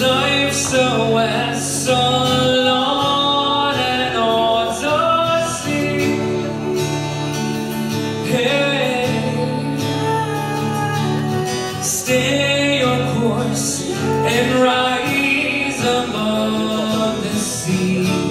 Life so. Hey, stay your course and rise above the sea.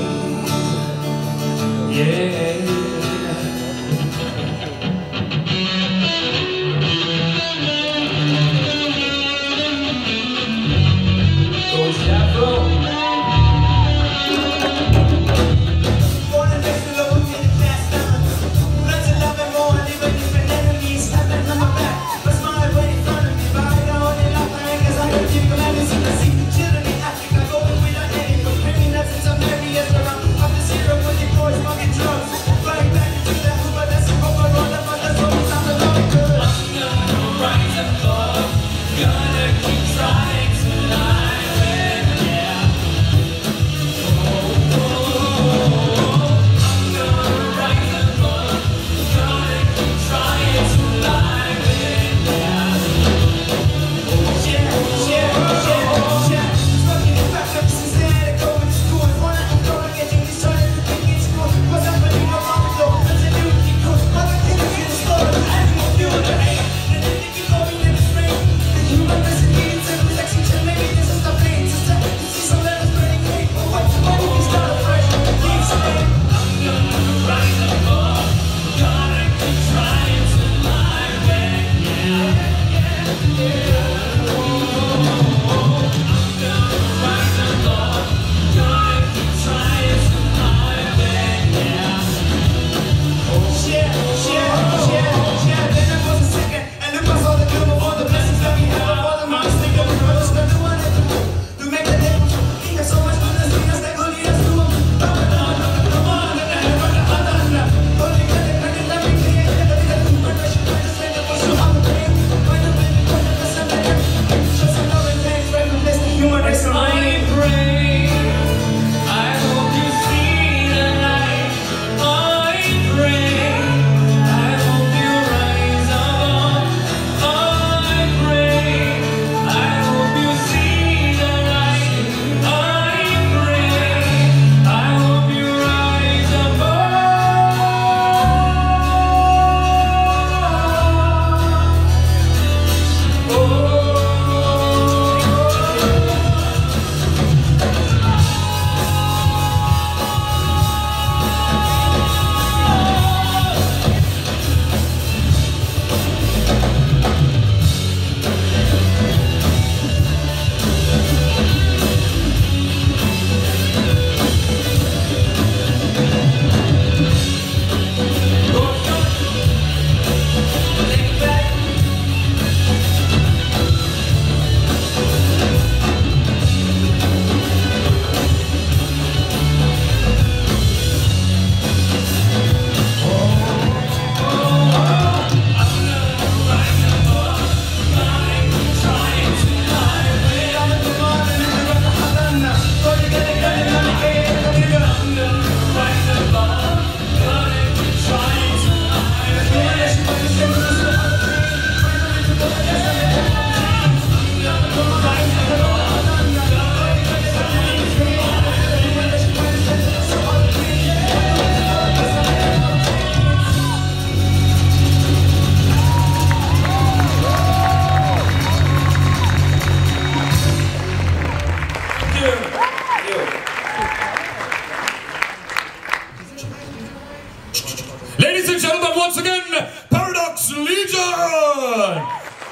good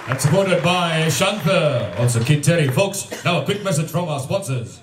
and supported by Shantha, also Kid Terry. Folks, now a quick message from our sponsors.